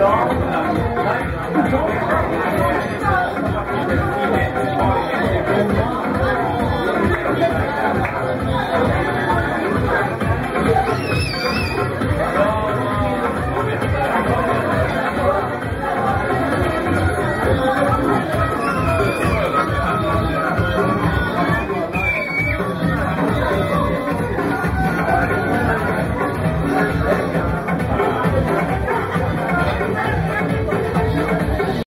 đó.